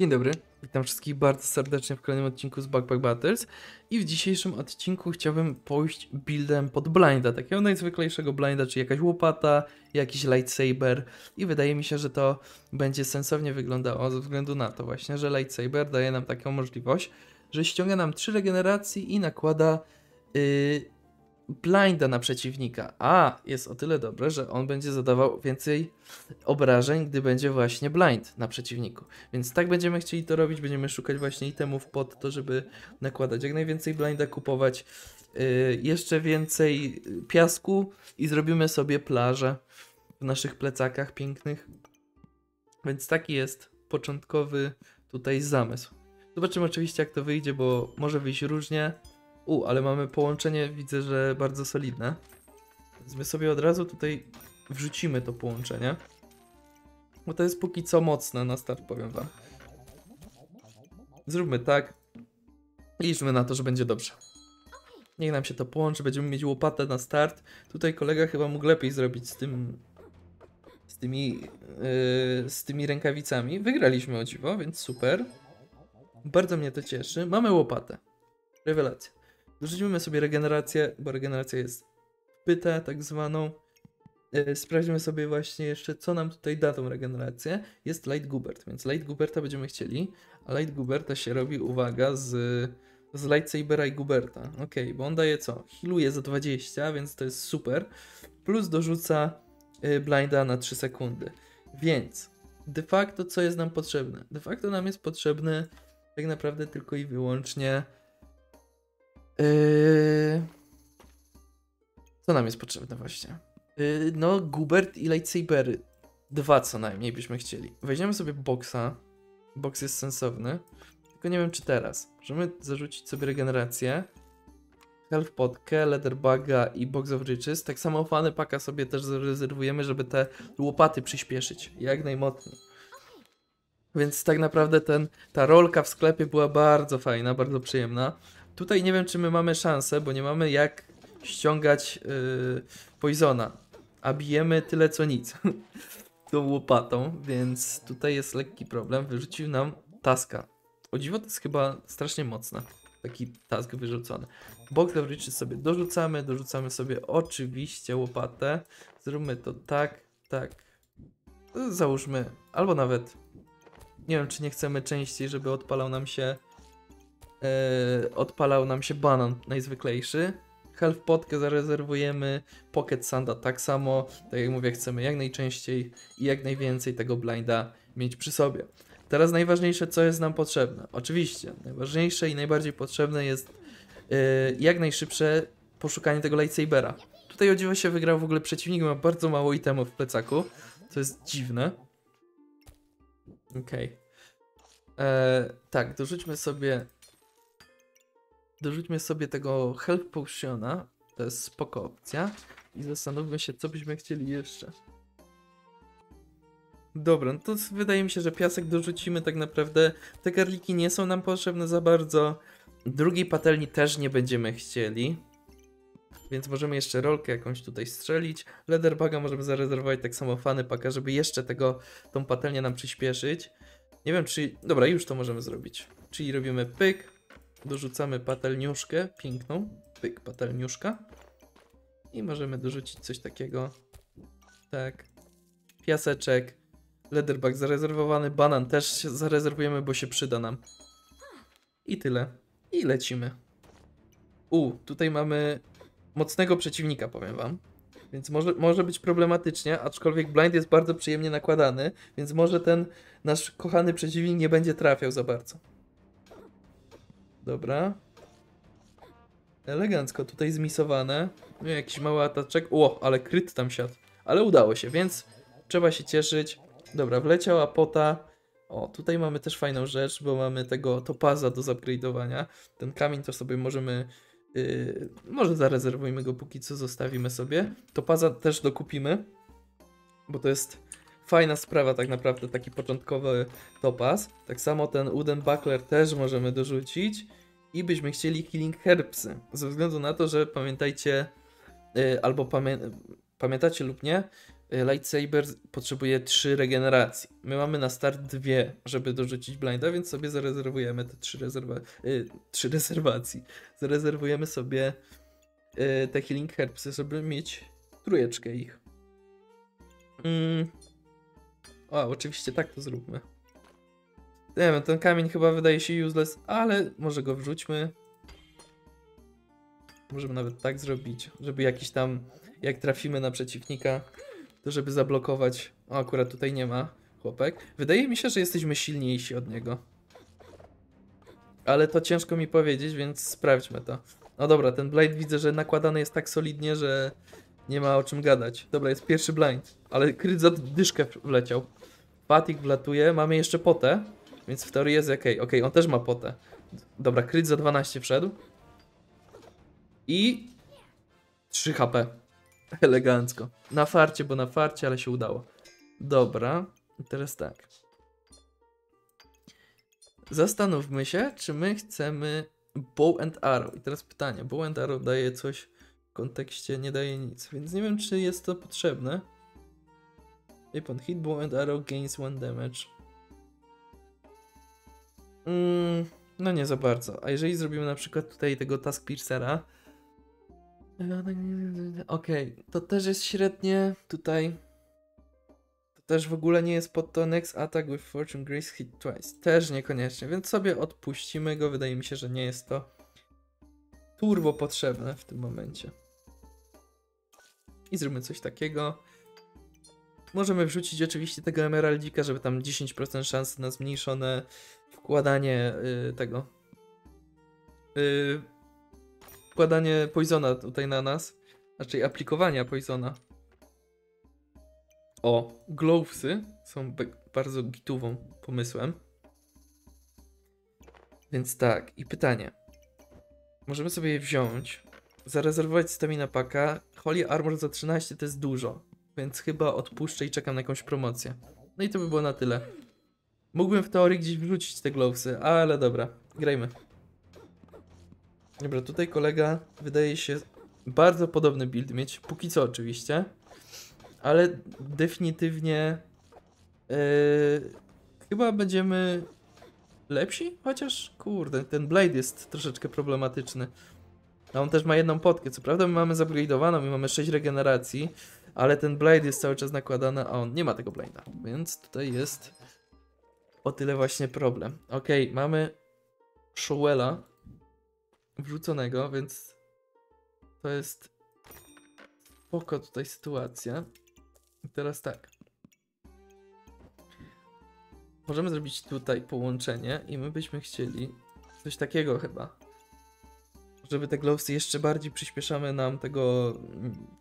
Dzień dobry, witam wszystkich bardzo serdecznie w kolejnym odcinku z Backpack Battles. I w dzisiejszym odcinku chciałbym pójść buildem pod blinda, takiego najzwyklejszego blinda, czyli jakaś łopata, jakiś lightsaber. I wydaje mi się, że to będzie sensownie wyglądało ze względu na to właśnie, że lightsaber daje nam taką możliwość, że ściąga nam 3 regeneracji i nakłada yy, blinda na przeciwnika, a jest o tyle dobre, że on będzie zadawał więcej obrażeń, gdy będzie właśnie blind na przeciwniku. Więc tak będziemy chcieli to robić, będziemy szukać właśnie itemów pod to, żeby nakładać jak najwięcej blinda, kupować yy, jeszcze więcej piasku i zrobimy sobie plażę w naszych plecakach pięknych. Więc taki jest początkowy tutaj zamysł. Zobaczymy oczywiście jak to wyjdzie, bo może wyjść różnie. U, ale mamy połączenie, widzę, że bardzo solidne. Więc my sobie od razu tutaj wrzucimy to połączenie. Bo to jest póki co mocne na start, powiem wam. Zróbmy tak. Liczmy na to, że będzie dobrze. Niech nam się to połączy, będziemy mieć łopatę na start. Tutaj kolega chyba mógł lepiej zrobić z tym... Z tymi, yy, z tymi rękawicami. Wygraliśmy o dziwo, więc super. Bardzo mnie to cieszy. Mamy łopatę. Rewelacja. Dorzucimy sobie regenerację, bo regeneracja jest pytę tak zwaną. Yy, Sprawdźmy sobie właśnie jeszcze, co nam tutaj da tą regenerację. Jest Light Gubert, więc Light Guberta będziemy chcieli, a Light Guberta się robi, uwaga, z, z Lightsabera i Guberta. Ok, bo on daje co? Healuje za 20, więc to jest super. Plus dorzuca yy, blinda na 3 sekundy. Więc de facto co jest nam potrzebne? De facto nam jest potrzebny tak naprawdę tylko i wyłącznie Yy... Co nam jest potrzebne właśnie? Yy, no, Gubert i lightsabery. Dwa co najmniej byśmy chcieli. Weźmiemy sobie boxa. Box jest sensowny. Tylko nie wiem czy teraz. Możemy zarzucić sobie regenerację. Health potkę, leatherbaga i box of riches. Tak samo fany paka sobie też zarezerwujemy, żeby te łopaty przyspieszyć. Jak najmocniej. Więc tak naprawdę ten, ta rolka w sklepie była bardzo fajna, bardzo przyjemna. Tutaj nie wiem, czy my mamy szansę, bo nie mamy jak ściągać yy, Poisona. A bijemy tyle co nic. Tą łopatą, więc tutaj jest lekki problem. Wyrzucił nam taska. O dziwo to jest chyba strasznie mocne. Taki task wyrzucony. Box Riches sobie dorzucamy. Dorzucamy sobie oczywiście łopatę. Zróbmy to tak, tak. Załóżmy, albo nawet nie wiem, czy nie chcemy częściej, żeby odpalał nam się e, odpalał nam się banan najzwyklejszy. Health potkę zarezerwujemy, Pocket Sanda tak samo. Tak jak mówię, chcemy jak najczęściej i jak najwięcej tego blinda mieć przy sobie. Teraz najważniejsze, co jest nam potrzebne. Oczywiście, najważniejsze i najbardziej potrzebne jest e, jak najszybsze poszukanie tego lightsabera. Tutaj o dziwo się wygrał w ogóle przeciwnik, ma bardzo mało itemów w plecaku, co jest dziwne. Okej. Okay. Tak, dorzućmy sobie dorzućmy sobie tego Health Potiona, to jest spoko opcja i zastanówmy się, co byśmy chcieli jeszcze. Dobra, no to wydaje mi się, że piasek dorzucimy tak naprawdę. Te garliki nie są nam potrzebne za bardzo. Drugiej patelni też nie będziemy chcieli. Więc możemy jeszcze rolkę jakąś tutaj strzelić. Leatherbaga możemy zarezerwować tak samo fany paka, żeby jeszcze tego, tą patelnię nam przyspieszyć. Nie wiem czy... Dobra, już to możemy zrobić. Czyli robimy pyk, dorzucamy patelniuszkę, piękną, pyk, patelniuszka i możemy dorzucić coś takiego, tak, piaseczek, leatherback zarezerwowany, banan też zarezerwujemy, bo się przyda nam i tyle, i lecimy. U, tutaj mamy mocnego przeciwnika, powiem wam. Więc może, może być problematycznie, aczkolwiek blind jest bardzo przyjemnie nakładany, więc może ten nasz kochany przeciwnik nie będzie trafiał za bardzo. Dobra. Elegancko tutaj zmisowane. Jakiś mały ataczek. O, ale kryt tam siadł. Ale udało się, więc trzeba się cieszyć. Dobra, wleciała pota. O, tutaj mamy też fajną rzecz, bo mamy tego topaza do zupgrade'owania. Ten kamień to sobie możemy... Yy, może zarezerwujmy go póki co, zostawimy sobie. Topaza też dokupimy, bo to jest fajna sprawa tak naprawdę, taki początkowy topaz. Tak samo ten Uden Buckler też możemy dorzucić i byśmy chcieli Healing Herbsy, ze względu na to, że pamiętajcie, yy, albo pamię pamiętacie lub nie, Y, Lightsaber potrzebuje 3 regeneracji. My mamy na start dwie, żeby dorzucić blinda, więc sobie zarezerwujemy te 3 rezerwa y, rezerwacji. Zarezerwujemy sobie y, te healing herbsy, żeby mieć trójeczkę ich. Mm. O, oczywiście tak to zróbmy. Nie wiem, ten kamień chyba wydaje się useless, ale może go wrzućmy. Możemy nawet tak zrobić, żeby jakiś tam, jak trafimy na przeciwnika, to żeby zablokować. O, akurat tutaj nie ma chłopek. Wydaje mi się, że jesteśmy silniejsi od niego. Ale to ciężko mi powiedzieć, więc sprawdźmy to. No dobra, ten blind widzę, że nakładany jest tak solidnie, że nie ma o czym gadać. Dobra, jest pierwszy blind, ale kryt za dyszkę wleciał. Patik wlatuje, mamy jeszcze potę, więc w teorii jest ok. Ok, on też ma potę. Dobra, kryt za 12 wszedł. I 3 HP. Elegancko. Na farcie, bo na farcie, ale się udało. Dobra, i teraz tak. Zastanówmy się, czy my chcemy bow and arrow. I teraz pytanie, bow and arrow daje coś w kontekście, nie daje nic, więc nie wiem, czy jest to potrzebne. Upon hit, bow and arrow gains one damage. Mm, no nie za bardzo. A jeżeli zrobimy na przykład tutaj tego task piercera, Okej, to też jest średnie tutaj. To też w ogóle nie jest pod to next attack with fortune grace hit twice. Też niekoniecznie, więc sobie odpuścimy go. Wydaje mi się, że nie jest to turbo potrzebne w tym momencie. I zróbmy coś takiego. Możemy wrzucić oczywiście tego emeraldika, żeby tam 10% szansy na zmniejszone wkładanie y, tego. Y, wkładanie poisona tutaj na nas. Raczej aplikowania poisona. O, glovesy są bardzo gitową pomysłem. Więc tak, i pytanie. Możemy sobie je wziąć, zarezerwować stamina paka. Holy Armor za 13 to jest dużo, więc chyba odpuszczę i czekam na jakąś promocję. No i to by było na tyle. Mógłbym w teorii gdzieś wrzucić te glovesy, ale dobra, grajmy. Dobra, tutaj kolega wydaje się bardzo podobny build mieć, póki co oczywiście, ale definitywnie yy, chyba będziemy lepsi, chociaż kurde, ten Blade jest troszeczkę problematyczny. A on też ma jedną potkę, co prawda my mamy zupgrade'owaną i mamy 6 regeneracji, ale ten Blade jest cały czas nakładany, a on nie ma tego Blade'a, więc tutaj jest o tyle właśnie problem. Okay, mamy Showella, wrzuconego, więc to jest spoko tutaj sytuacja. I teraz tak. Możemy zrobić tutaj połączenie i my byśmy chcieli coś takiego chyba. Żeby te glowsy jeszcze bardziej przyspieszamy nam tego,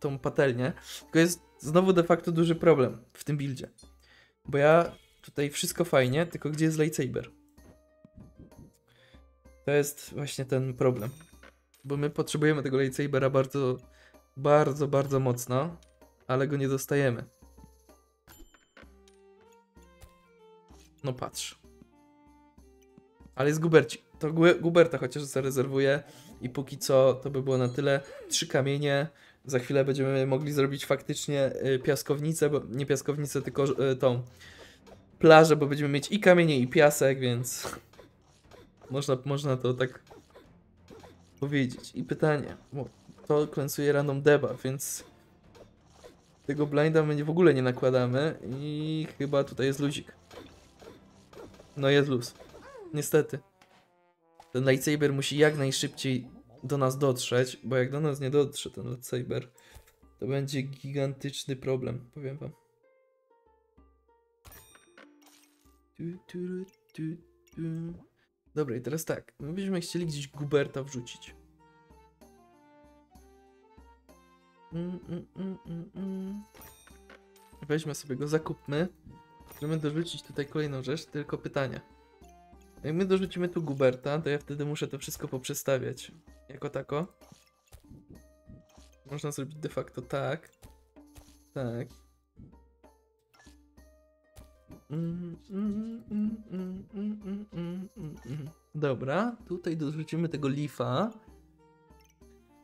tą patelnię. Tylko jest znowu de facto duży problem w tym buildzie. Bo ja tutaj wszystko fajnie, tylko gdzie jest lightsaber? To jest właśnie ten problem. Bo my potrzebujemy tego lightsabera bardzo, bardzo, bardzo mocno, ale go nie dostajemy. No patrz. Ale jest Guberci. To Guberta chociaż zarezerwuję i póki co to by było na tyle. Trzy kamienie. Za chwilę będziemy mogli zrobić faktycznie y, piaskownicę, bo nie piaskownicę, tylko y, tą plażę, bo będziemy mieć i kamienie, i piasek, więc można, można to tak powiedzieć. I pytanie, bo to klęsuje random deba, więc tego blinda my w ogóle nie nakładamy i chyba tutaj jest luzik. No jest luz. Niestety. Ten lightsaber musi jak najszybciej do nas dotrzeć, bo jak do nas nie dotrze ten lightsaber, to będzie gigantyczny problem, powiem wam. Dobra, i teraz tak. My byśmy chcieli gdzieś Guberta wrzucić. Mm, mm, mm. Weźmy sobie go, zakupmy. Możemy dorzucić tutaj kolejną rzecz, tylko pytanie. Jak my dorzucimy tu Guberta, to ja wtedy muszę to wszystko poprzestawiać. Jako tako. Można zrobić de facto tak. Tak. Dobra, tutaj dorzucimy tego lifa.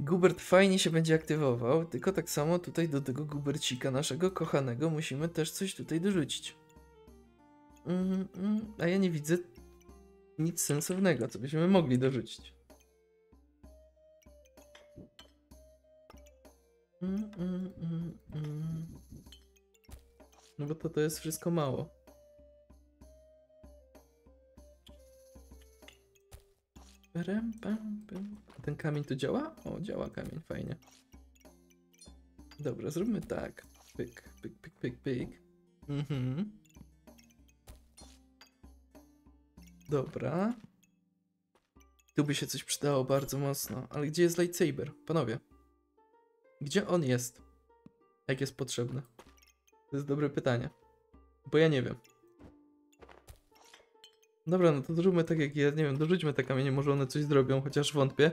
Gubert fajnie się będzie aktywował, tylko tak samo tutaj do tego Gubercika naszego kochanego musimy też coś tutaj dorzucić. Mm, mm, a ja nie widzę nic sensownego, co byśmy mogli dorzucić. Mm. No bo to, to jest wszystko mało. Pam. Ten kamień tu działa? O, działa kamień, fajnie. Dobra, zróbmy tak. Pyk, pyk, pyk, pyk, pyk. Mhm. Dobra. Tu by się coś przydało bardzo mocno. Ale gdzie jest lightsaber? Panowie. Gdzie on jest? Jak jest potrzebny? To jest dobre pytanie. Bo ja nie wiem. Dobra, no to zróbmy tak jak jest. Nie wiem, dorzućmy te kamienie, może one coś zrobią, chociaż wątpię.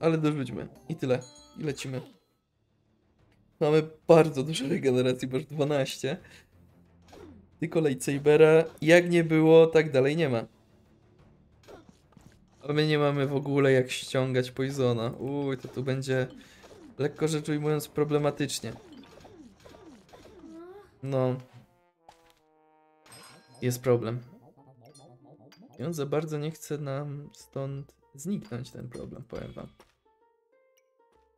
Ale dorzućmy. I tyle. I lecimy. Mamy bardzo dużo regeneracji, bo już 12. Tylko lightsabera. Jak nie było, tak dalej nie ma. A my nie mamy w ogóle jak ściągać Poisona. Uj, to tu będzie lekko rzecz ujmując problematycznie. No. Jest problem. On za bardzo nie chce nam stąd zniknąć ten problem, powiem wam.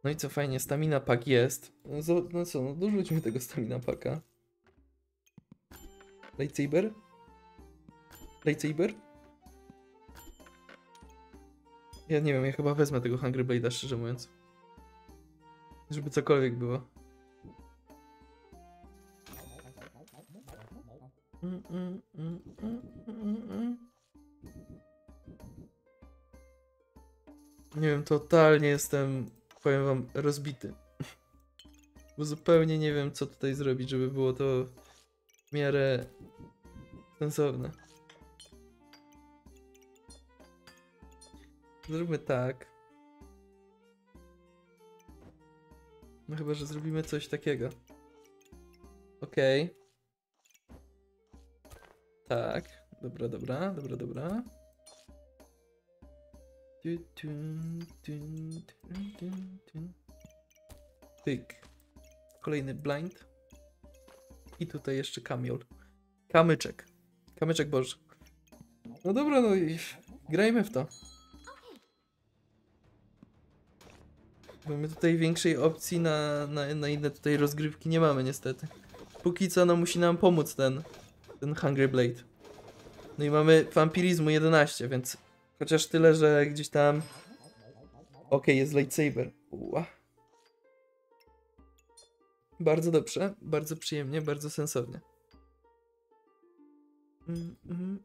No i co fajnie, stamina pack jest. No, zo- no co, no dorzućmy tego stamina packa. Lightsaber? Lightsaber? Ja nie wiem, ja chyba wezmę tego Hungry Blade'a, szczerze mówiąc. Żeby cokolwiek było. Mm, mm, mm, mm, mm, mm. Nie wiem, totalnie jestem, powiem wam, rozbity. Bo zupełnie nie wiem, co tutaj zrobić, żeby było to w miarę sensowne. Zróbmy tak. No chyba, że zrobimy coś takiego. Okej. Tak. Dobra, dobra, dobra, dobra. Pyk. Kolejny blind. I tutaj jeszcze kamiol. Kamyczek. Kamyczek Boży. No dobra, no i grajmy w to. Bo my tutaj większej opcji na, na, na inne tutaj rozgrywki nie mamy niestety. Póki co no musi nam pomóc ten, ten Hungry Blade. No i mamy vampirizmu 11, więc chociaż tyle, że gdzieś tam... Okej, jest lightsaber. Ua. Bardzo dobrze, bardzo przyjemnie, bardzo sensownie. Mm,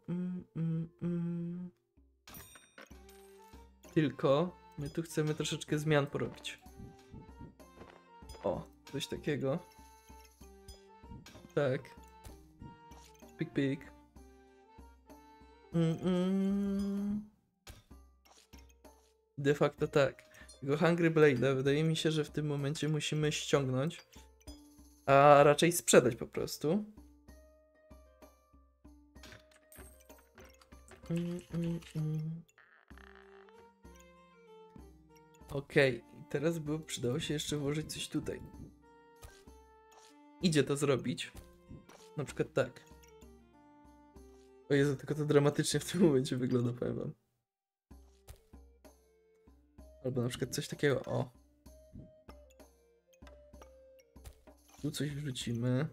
mm, mm. Tylko my tu chcemy troszeczkę zmian porobić. O, coś takiego. Tak. Pik, pik. Mm, mm. De facto tak. Tego Hungry Blade'a wydaje mi się, że w tym momencie musimy ściągnąć, a raczej sprzedać po prostu. Okej, i teraz by przydało się jeszcze włożyć coś tutaj. Idzie to zrobić. Na przykład tak. O Jezu, tylko to dramatycznie w tym momencie wygląda, powiem wam. Albo na przykład coś takiego, o. Tu coś wrzucimy.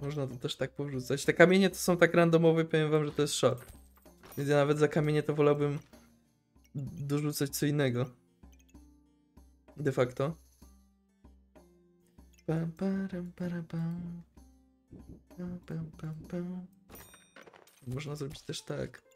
Można to też tak powrzucać. Te kamienie to są tak randomowe, powiem wam, że to jest szok. Więc ja nawet za kamienie to wolałbym dorzucać co innego. De facto. Pam, pam. Pam, pam, pam, pam. Można zrobić też tak.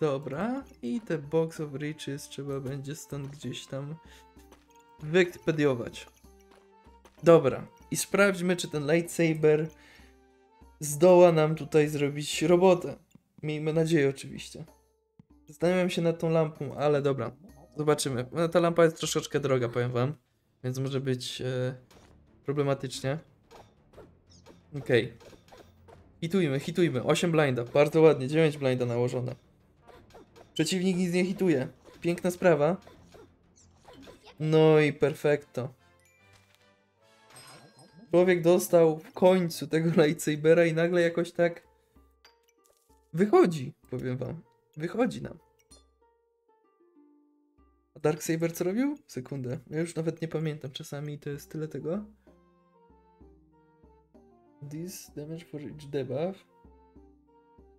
Dobra, i te Box of Riches trzeba będzie stąd gdzieś tam wyekspediować. Dobra, i sprawdźmy, czy ten lightsaber zdoła nam tutaj zrobić robotę. Miejmy nadzieję, oczywiście. Zastanawiam się nad tą lampą, ale dobra. Zobaczymy. No, ta lampa jest troszeczkę droga, powiem wam. Więc może być e, problematycznie. Okej. Hitujmy, hitujmy. 8 blinda. Bardzo ładnie. 9 blinda nałożone. Przeciwnik nic nie hituje. Piękna sprawa. No i perfekto. Człowiek dostał w końcu tego lightsabera i nagle jakoś tak wychodzi, powiem wam. Wychodzi nam. A Darksaber co robił? Sekundę. Ja już nawet nie pamiętam. Czasami to jest tyle tego. This damage for each debuff.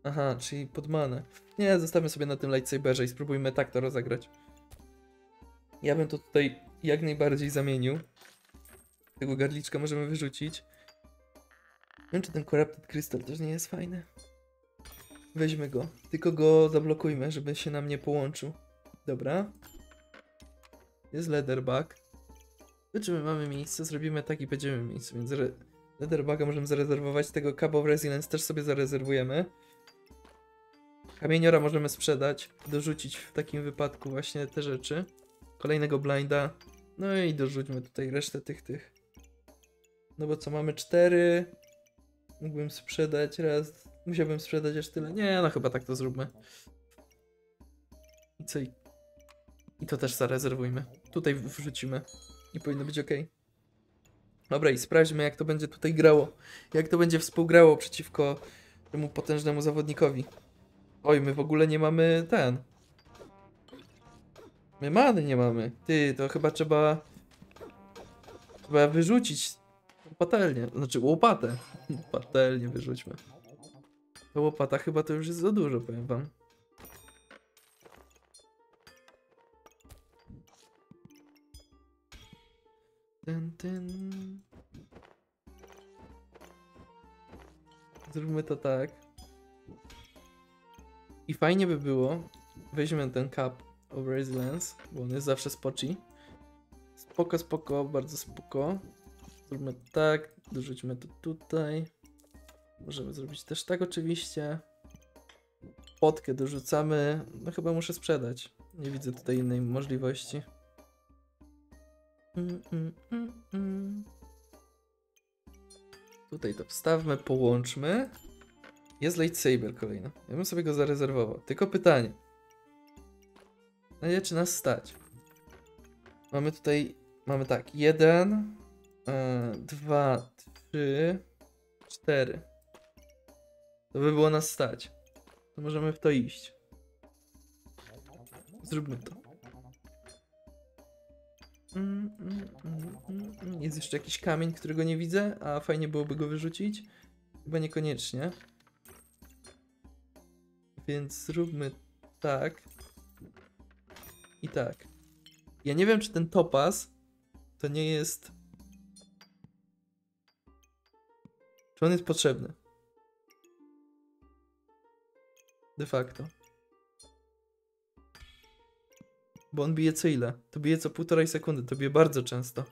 Aha, czyli pod manę. Nie, zostawmy sobie na tym lightsaberze i spróbujmy tak to rozegrać. Ja bym to tutaj jak najbardziej zamienił. Tego garliczka możemy wyrzucić. Nie wiem, czy ten Corrupted Crystal też nie jest fajny. Weźmy go. Tylko go zablokujmy, żeby się nam nie połączył. Dobra. Jest Leatherback. Zobaczymy, mamy miejsce, zrobimy tak i będziemy miejsce, więc Leatherbacka możemy zarezerwować, tego Cup of Resilience też sobie zarezerwujemy. Kamieniora możemy sprzedać, dorzucić w takim wypadku właśnie te rzeczy. Kolejnego blinda. No i dorzućmy tutaj resztę tych, tych. No bo co, mamy cztery. Mógłbym sprzedać raz. Musiałbym sprzedać aż tyle. Nie, no chyba tak to zróbmy. I co? I, to też zarezerwujmy. Tutaj wrzucimy. I powinno być ok. Dobra, i sprawdźmy, jak to będzie tutaj grało. Jak to będzie współgrało przeciwko temu potężnemu zawodnikowi. Oj, my w ogóle nie mamy ten. My many nie mamy. Ty, to chyba trzeba. Trzeba wyrzucić patelnię. Znaczy łopatę. Patelnię wyrzućmy. Ta łopata chyba to już jest za dużo, powiem wam. Ten, ten. Zróbmy to tak. I fajnie by było. Weźmy ten cup of resilience, bo on jest zawsze spoci. Spoko, spoko, bardzo spoko. Zróbmy tak, dorzućmy to tutaj. Możemy zrobić też tak oczywiście. Potkę dorzucamy. No chyba muszę sprzedać. Nie widzę tutaj innej możliwości. Mm, mm, mm. Tutaj to wstawmy, połączmy. Jest lightsaber kolejny. Ja bym sobie go zarezerwował. Tylko pytanie. Na ile czy nas stać? Mamy tutaj, mamy tak, jeden, e, dwa, trzy, cztery. To by było nas stać. To możemy w to iść. Zróbmy to. Mm, mm, mm. Jest jeszcze jakiś kamień, którego nie widzę, a fajnie byłoby go wyrzucić. Chyba niekoniecznie. Więc zróbmy tak. I tak. Ja nie wiem, czy ten topaz to nie jest. Czy on jest potrzebny? De facto. Bo on bije co ile? To bije co półtorej sekundy, to bije bardzo często.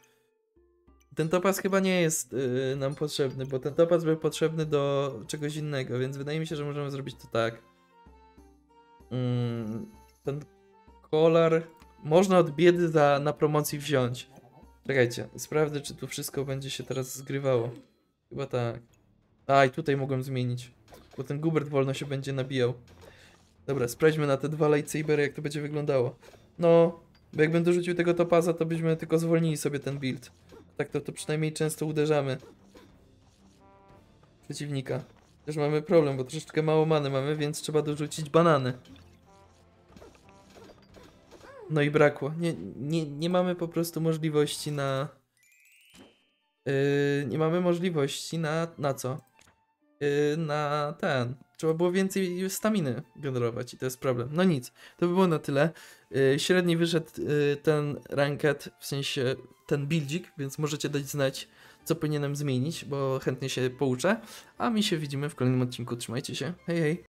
Ten topaz chyba nie jest yy, nam potrzebny, bo ten topaz był potrzebny do czegoś innego, więc wydaje mi się, że możemy zrobić to tak. Mm, ten kolar można od biedy za, na promocji wziąć. Czekajcie, sprawdzę, czy tu wszystko będzie się teraz zgrywało. Chyba tak. A, i tutaj mogłem zmienić, bo ten Gubert wolno się będzie nabijał. Dobra, sprawdźmy na te dwa lightsabery, jak to będzie wyglądało. No, bo jakbym dorzucił tego topaza, to byśmy tylko zwolnili sobie ten build. Tak to, to przynajmniej często uderzamy przeciwnika. Też mamy problem, bo troszeczkę mało many mamy, więc trzeba dorzucić banany. No i brakło. Nie, nie, nie mamy po prostu możliwości na... Yy, nie mamy możliwości na... na co? Yy, na ten. Trzeba było więcej staminy generować i to jest problem. No nic, to by było na tyle. Yy, średni wyszedł yy, ten ranket, w sensie ten buildzik, więc możecie dać znać, co powinienem zmienić, bo chętnie się pouczę. A my się widzimy w kolejnym odcinku. Trzymajcie się. Hej, hej.